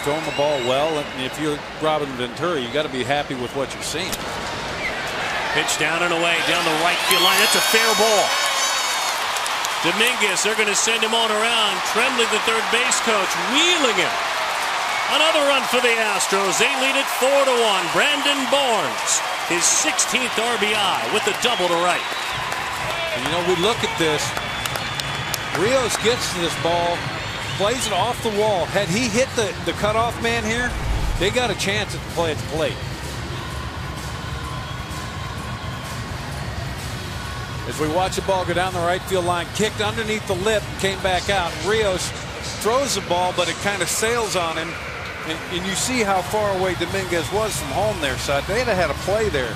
He's throwing the ball well, and if you're Robin Ventura, you got to be happy with what you're seeing. Pitch down and away, down the right field line. That's a fair ball. Dominguez, they're going to send him on around. Trembley, the third base coach, wheeling him. Another run for the Astros. They lead it 4 to 1. Brandon Barnes, his 16th RBI with the double to right. And you know, we look at this. Rios gets to this ball, plays it off the wall. Had he hit the, the cutoff man here, they got a chance at the play at the plate. As we watch the ball go down the right field line, kicked underneath the lip, came back out. Rios throws the ball, but it kind of sails on him. And, and you see how far away Dominguez was from home there, so they'd have had a play there.